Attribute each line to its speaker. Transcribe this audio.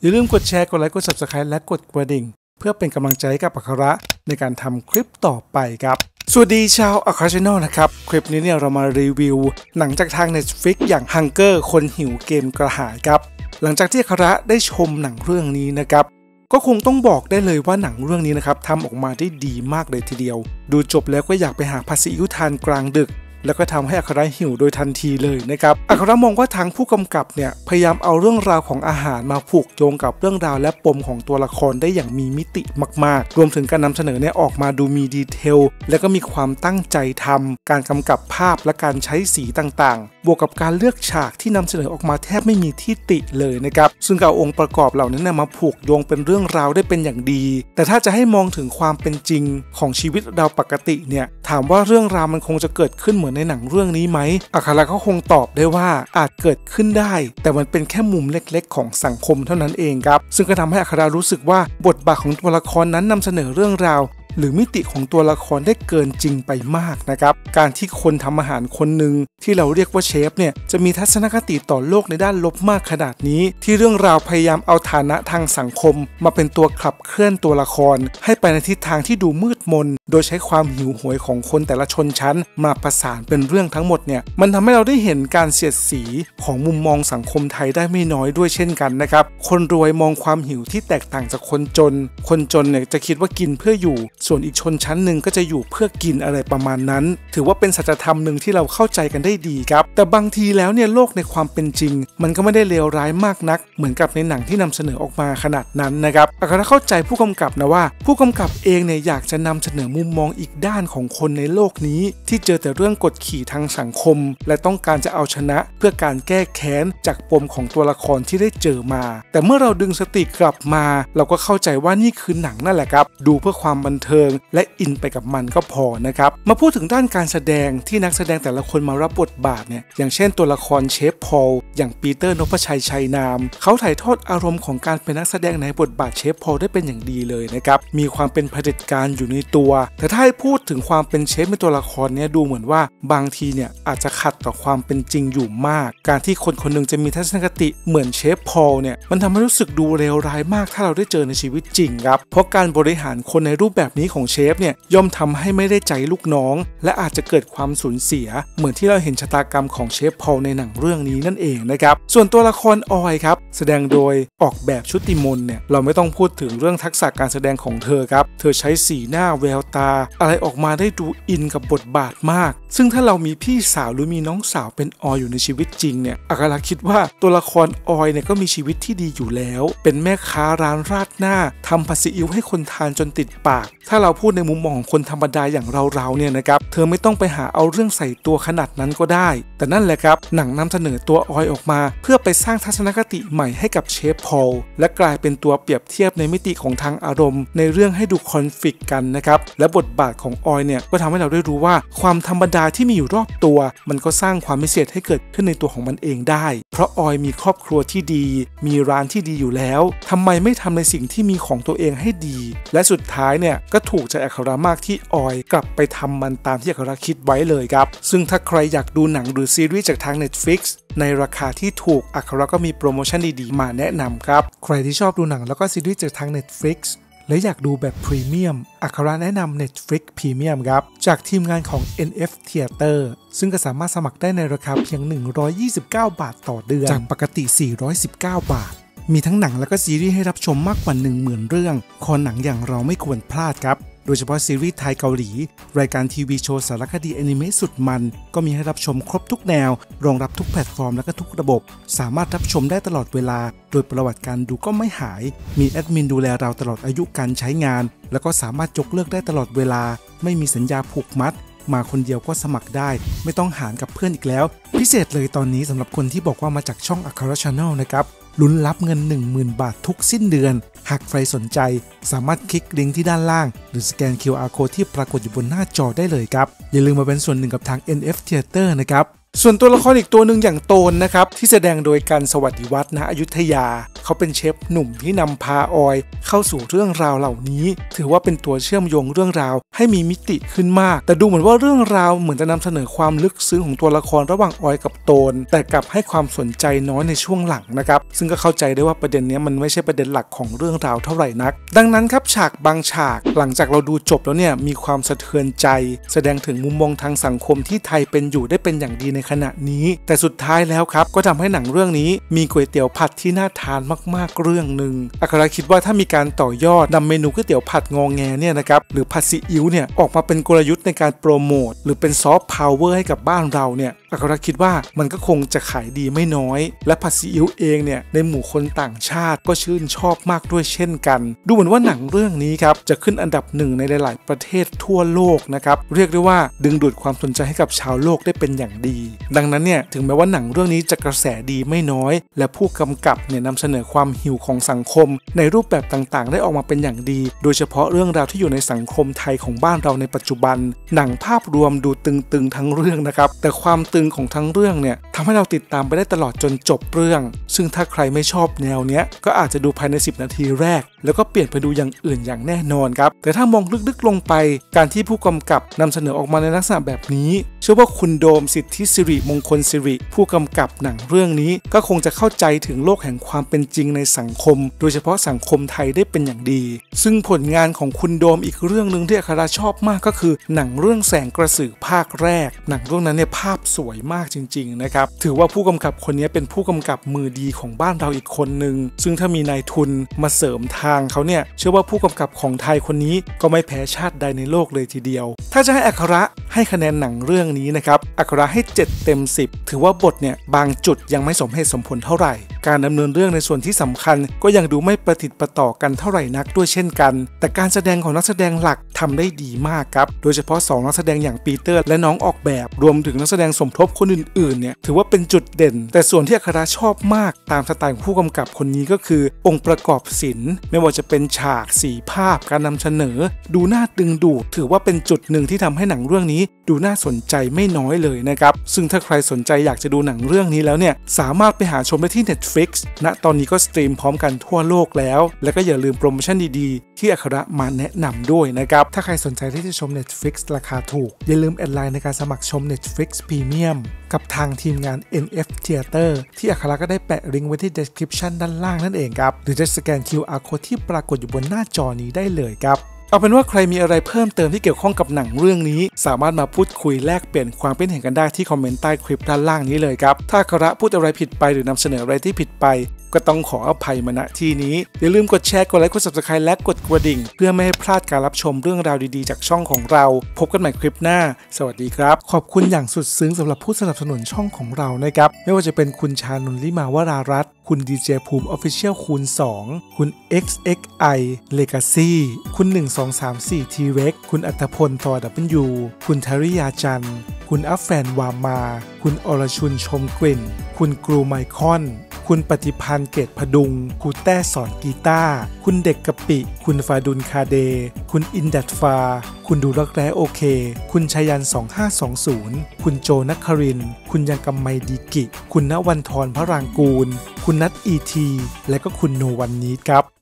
Speaker 1: อย่าลืมกดแชร์ กดไลค์ กด subscribe และกดกระดิ่ง เพื่อเป็นกำลังใจให้กับอัคระในการทำคลิปต่อไปครับ สวัสดีชาวอัครา channel นะครับ คลิปนี้เนี่ยเรามารีวิว หนังจากทาง Netflix อย่าง Hunger คนหิวเกมกระหายครับ หลังจากที่อัคระได้ชมหนังเรื่องนี้นะครับ ก็คงต้องบอกได้เลยว่าหนังเรื่องนี้นะครับทำออกมาได้ดีมากเลยทีเดียว ดูจบแล้วก็อยากไปหาบะหมี่ทานกลางดึก แล้วก็ทำให้อัคราหิวโดยทันทีเลยนะครับอัครามองว่าทางผู้กำกับเนี่ยพยายามเอาเรื่องราวของอาหารมาผูกโยงกับเรื่องราวและปมของตัวละครได้อย่างมีมิติมาก ๆ รวมถึงการนำเสนอเนี่ยออกมาดูมีดีเทลและก็มีความตั้งใจทำการกำกับภาพและการใช้สีต่างๆ บวกกับการเลือกฉากที่นำเสนอออกมาแทบไม่มีที่ติเลยนะครับซึ่งเอาองค์ประกอบเหล่านั้นมาผูกโยงเป็นเรื่องราวได้เป็นอย่างดี แต่ถ้าจะให้มองถึงความเป็นจริงของชีวิตเราปกติเนี่ยถามว่าเรื่องราวมันคงจะเกิดขึ้นเหมือนในหนังเรื่องนี้ไหมอัคราก็คงตอบได้ว่าอาจเกิดขึ้นได้ แต่มันเป็นแค่มุมเล็กๆ ของสังคมเท่านั้นเองครับ ซึ่งก็ทำให้อัครารู้สึกว่าบทบาทของตัวละครนั้นนำเสนอเรื่องราวหรือมิติของตัวละครได้เกินจริงไปมากนะครับ การที่คนทำอาหารคนหนึ่งที่เราเรียกว่าเชฟเนี่ยจะมีทัศนคติต่อโลกในด้านลบมากขนาดนี้ ที่เรื่องราวพยายามเอาฐานะทางสังคม มาเป็นตัวขับเคลื่อนตัวละคร ให้ไปในทิศทางที่ดูมืดมน โดยใช้ความหิวโหยของคนแต่ละชนชั้น มาประสานเป็นเรื่องทั้งหมดเนี่ยมันทำให้เราได้เห็นการเสียดสีของมุมมองสังคมไทยได้ไม่น้อยด้วยเช่นกันนะครับคนรวยมองความหิวที่แตกต่างจากคนจน คนจนเนี่ยจะคิดว่ากินเพื่ออยู่ส่วนอีกชนชั้นหนึ่งก็จะอยู่เพื่อกินอะไรประมาณนั้น ถือว่าเป็นสัจธรรมหนึ่งที่เราเข้าใจกันได้ดีครับ แต่บางทีแล้วเนี่ยโลกในความเป็นจริง มันก็ไม่ได้เลวร้ายมากนัก เหมือนกับในหนังที่นำเสนอออกมาขนาดนั้นนะครับอัครเข้าใจผู้กำกับนะว่า ผู้กำกับเองเนี่ยอยากจะนำเสนอมุมมองอีกด้านของคนในโลกนี้ ที่เจอแต่เรื่องกดขี่ทางสังคม และต้องการจะเอาชนะ เพื่อการแก้แค้นจากปมของตัวละครที่ได้เจอมา แต่เมื่อเราดึงสติกลับมา เราก็เข้าใจว่านี่คือหนังนั่นแหละครับ ดูเพื่อความบันเทิง และอินไปกับมันก็พอนะครับ มาพูดถึงด้านการแสดงที่นักแสดงแต่ละคนมารับบทบาทเนี่ยอย่างเช่นตัวละครเชฟพอลอย่างปีเตอร์นพชัยชัยนาม เขาถ่ายทอดอารมณ์ของการเป็นนักแสดงในบทบาทเชฟพอลได้เป็นอย่างดีเลยนะครับมีความเป็นเผด็จการอยู่ในตัว แต่ถ้าให้พูดถึงความเป็นเชฟในตัวละครเนี่ยดูเหมือนว่าบางทีเนี่ยอาจจะขัดต่อความเป็นจริงอยู่มาก การที่คนคนหนึ่งจะมีทัศนคติเหมือนเชฟพอลเนี่ยมันทำให้รู้สึกดูเลวร้ายมากถ้าเราได้เจอในชีวิตจริงครับเพราะการบริหารคนในรูปแบบนี้ของเชฟเนี่ยย่อมทำให้ไม่ได้ใจลูกน้อง และอาจจะเกิดความสูญเสีย เหมือนที่เราเห็นชะตากรรมของเชฟพอลในหนังเรื่องนี้นั่นเองนะครับส่วนตัวละครออยครับแสดงโดยออกแบบชุติมนเนี่ยเราไม่ต้องพูดถึงเรื่องทักษะการแสดงของเธอครับเธอใช้สีหน้าแววตา อะไรออกมาได้ดูอินกับบทบาทมาก ซึ่งถ้าเรามีพี่สาวหรือมีน้องสาวเป็นออยอยู่ในชีวิตจริงเนี่ยอัคราคิดว่าตัวละครออยเนี่ยก็มีชีวิตที่ดีอยู่แล้ว เป็นแม่ค้าร้านราดหน้าทำผัดซีอิ๊วให้คนทานจนติดปากถ้าเราพูดในมุมมองของคนธรรมดาอย่างเราๆเนี่ยนะครับ เธอไม่ต้องไปหาเอาเรื่องใส่ตัวขนาดนั้นก็ได้แต่นั่นแหละครับ หนังนำเสนอตัวออยออกมา เพื่อไปสร้างทัศนคติใหม่ให้กับเชฟพอลและกลายเป็นตัวเปรียบเทียบในมิติของทางอารมณ์ ในเรื่องให้ดูคอนฟ lict กันนะครับ และบทบาทของออยเนี่ยก็ทำให้เราได้รู้ว่าความธรรมดาที่มีอยู่รอบตัว มันก็สร้างความพิเศษให้เกิดขึ้นในตัวของมันเองได้ เพราะออยมีครอบครัวที่ดี มีร้านที่ดีอยู่แล้วทำไมไม่ทำในสิ่งที่มีของตัวเองให้ดี และสุดท้ายเนี่ยก็ถูกใจอัครามากที่ออย กลับไปทำมันตามที่อัคราคิดไว้เลยครับซึ่งถ้าใครอยากดูหนังหรือซีรีส์จากทาง Netflix ในราคาที่ถูกอัคราก็มีโปรโมชั่นดีๆ มาแนะนำครับ ใครที่ชอบดูหนังแล้วก็ซีรีส์จากทาง Netflix และอยากดูแบบพรีเมียม อัคราแนะนำ Netflix Premium ครับ จากทีมงานของ NF Theater ซึ่งก็สามารถสมัครได้ในราคาเพียง 129 บาทต่อเดือน จากปกติ 419 บาท มีทั้งหนังและก็ซีรีส์ให้รับชมมากกว่า 10,000 เรื่อง คอหนังอย่างเราไม่ควรพลาดครับ โดยเฉพาะซีรีส์ไทยเกาหลี รายการทีวีโชว์สารคดีแอนิเมะสุดมัน ก็มีให้รับชมครบทุกแนว รองรับทุกแพลตฟอร์มและก็ทุกระบบ สามารถรับชมได้ตลอดเวลา โดยประวัติการดูก็ไม่หาย มีแอดมินดูแลเราตลอดอายุการใช้งาน แล้วก็สามารถยกเลิกได้ตลอดเวลา ไม่มีสัญญาผูกมัดมาคนเดียวก็สมัครได้ ไม่ต้องหารกับเพื่อนอีกแล้ว พิเศษเลยตอนนี้สำหรับคนที่บอกว่ามาจากช่อง a c a r a Channel นะครับ ลุ้นรับเงิน 10,000 บาททุกสิ้นเดือน หากใครสนใจ สามารถคลิกลิงก์ที่ด้านล่าง หรือสแกน QR Code ที่ปรากฏอยู่บนหน้าจอได้เลยครับ อย่าลืมมาเป็นส่วนหนึ่งกับทาง NF Theater นะครับ ส่วนตัวละครอีกตัวหนึ่งอย่างโตนนะครับที่แสดงโดยการสวัสดิวัฒน์ณอยุธยา เขาเป็นเชฟหนุ่มที่นำพาออย เข้าสู่เรื่องราวเหล่านี้ ถือว่าเป็นตัวเชื่อมโยงเรื่องราวให้มีมิติขึ้นมาก แต่ดูเหมือนว่าเรื่องราวเหมือนจะนำเสนอความลึกซึ้งของตัวละครระหว่างออยกับโตน แต่กลับให้ความสนใจน้อยในช่วงหลังนะครับซึ่งก็เข้าใจได้ว่าประเด็นนี้มันไม่ใช่ประเด็นหลักของเรื่องราวเท่าไหร่นัก ดังนั้นครับฉากบางฉาก หลังจากเราดูจบแล้วเนี่ยมีความสะเทือนใจ แสดงถึงมุมมองทางสังคมที่ไทยเป็นอยู่ได้เป็นอย่างดีในขณะนี้ แต่สุดท้ายแล้วครับ ก็ทำให้หนังเรื่องนี้มีก๋วยเตี๋ยวผัดที่น่าทานมากๆเรื่องหนึ่งอัคราคิดว่าถ้ามีการต่อยอดนำเมนูก๋วยเตี๋ยวผัดงองแงเนี่ยนะครับหรือผัดซีอิ๊วเนี่ยออกมาเป็นกลยุทธ์ในการโปรโมทหรือเป็นซอฟต์พาวเวอร์ให้กับบ้านเราเนี่ยอัคราคิดว่ามันก็คงจะขายดีไม่น้อย และผัดซีอิ๊วเองเนี่ยในหมู่คนต่างชาติก็ชื่นชอบมากด้วยเช่นกัน ดูเหมือนว่าหนังเรื่องนี้ครับจะขึ้นอันดับหนึ่งในหลาย ๆ ประเทศทั่วโลกนะครับเรียกได้ว่าดึงดูดความสนใจให้กับชาวโลกได้เป็นอย่างดีดังนั้นเนี่ยถึงแม้ว่าหนังเรื่องนี้จะกระแสดีไม่น้อย และผู้กำกับเนี่ยนำเสนอความหิวของสังคม ในรูปแบบต่างๆ ได้ออกมาเป็นอย่างดี โดยเฉพาะเรื่องราวที่อยู่ในสังคมไทยของบ้านเราในปัจจุบัน หนังภาพรวมดูตึงๆทั้งเรื่องนะครับแต่ความตึงของทั้งเรื่องเนี่ยทำให้เราติดตามไปได้ตลอดจนจบเรื่อง ซึ่งถ้าใครไม่ชอบแนวเนี้ยก็อาจจะดูภายใน 10 นาทีแรก แล้วก็เปลี่ยนไปดูอย่างอื่นอย่างแน่นอนครับแต่ถ้ามองลึกๆลงไป การที่ผู้กำกับนำเสนอออกมาในลักษณะแบบนี้ ชื่อว่าคุณโดมสิทธิสิริมงคลสิริ ผู้กำกับหนังเรื่องนี้ ก็คงจะเข้าใจถึงโลกแห่งความเป็นจริงในสังคม โดยเฉพาะสังคมไทยได้เป็นอย่างดี ซึ่งผลงานของคุณโดมอีกเรื่องหนึ่งที่อาคราชอบมากก็คือ หนังเรื่องแสงกระสือภาคแรก หนังเรื่องนั้นเนี่ยภาพสวยมากจริงๆนะครับถือว่าผู้กำกับคนนี้เป็นผู้กำกับมือดีของบ้านเราอีกคนหนึ่งซึ่งถ้ามีนายทุนมาเสริมทางเขาเนี่ยเชื่อว่าผู้กำกับของไทยคนนี้ก็ไม่แพ้ชาติใดในโลกเลยทีเดียว ถ้าจะให้อัคระ ให้คะแนนหนังเรื่องนี้นะครับอัคราให้ 7 เต็ม 10 ถือว่าบทเนี่ยบางจุดยังไม่สมเหตุสมผลเท่าไหร่ การดำเนินเรื่องในส่วนที่สำคัญ ก็ยังดูไม่ประติดประต่อกันเท่าไหร่นักด้วยเช่นกัน แต่การแสดงของนักแสดงหลักทำได้ดีมากครับ โดยเฉพาะ 2 นักแสดงอย่างปีเตอร์ และน้องออกแบบ รวมถึงนักแสดงสมทบคนอื่นๆเนี่ยถือว่าเป็นจุดเด่น แต่ส่วนที่อัคราชอบมากตามสไตล์ของผู้กำกับคนนี้ก็คือ องค์ประกอบศิลป์ไม่ว่าจะเป็นฉากสีภาพการนำเสนอ ดูน่าดึงดูดถือว่าเป็นจุดหนึ่งที่ทำให้หนังเรื่องนี้ ดูน่าสนใจไม่น้อยเลยนะครับซึ่งถ้าใครสนใจอยากจะดูหนังเรื่องนี้แล้วเนี่ยสามารถไปหาชมได้ที่ Netflix ณตอนนี้ก็สตรีมพร้อมกันทั่วโลกแล้ว และก็อย่าลืมโปรโมชั่นดีๆ ที่อัครามาแนะนำด้วยนะครับ ถ้าใครสนใจที่จะชม Netflix ราคาถูก อย่าลืมแอดไลน์ในการสมัครชม Netflix Premium กับทางทีมงาน NF Theater ที่อัคระก็ได้แปะลิงก์ไว้ที่ description ด้านล่างนั่นเองครับ หรือจะสแกน QR code ที่ปรากฏอยู่บนหน้าจอนี้ได้เลยครับ เอาเป็นว่าใครมีอะไรเพิ่มเติมที่เกี่ยวข้องกับหนังเรื่องนี้ สามารถมาพูดคุยแลกเปลี่ยนความเป็นเห็นกันได้ที่คอมเมนต์ใต้คลิปด้านล่างนี้เลยครับ ถ้าคระพูดอะไรผิดไปหรือนำเสนออะไรที่ผิดไปก็ต้องขออภัยมาณที่นี้ อย่าลืมกดแชร์ กดไลค์ กด subscribe และกดกระดิ่ง เพื่อไม่ให้พลาดการรับชมเรื่องราวดีๆ จากช่องของเรา พบกันใหม่คลิปหน้า สวัสดีครับ ขอบคุณอย่างสุดซึ้งสำหรับผู้สนับสนุนช่องของเรานะครับ ไม่ว่าจะเป็นคุณชานุนลิมาวรารัตน์คุณดีเจภูมิออฟฟิเชียลคูณ 2 คุณ XXI Legacy คุณ 1234 t r e x คุณอัตพลต่อ W คุณธริยาจันทร์คุณอัฟแฟนวามา คุณอรชุนชมกลิ่น คุณกรูไมคอน คุณปฏิพันธ์เกตพดุงครูแต้สอนกีตาร์ คุณเด็กกะปิ คุณฟาดุลคาเด คุณอินดัตฟา คุณดูรักแร้โอเค คุณชยัน 2520 คุณโจนักคริน คุณยังกำไมดีกิ คุณณวันทรพระรางกูล คุณนัทอีที และก็คุณโนวันนี้ครับ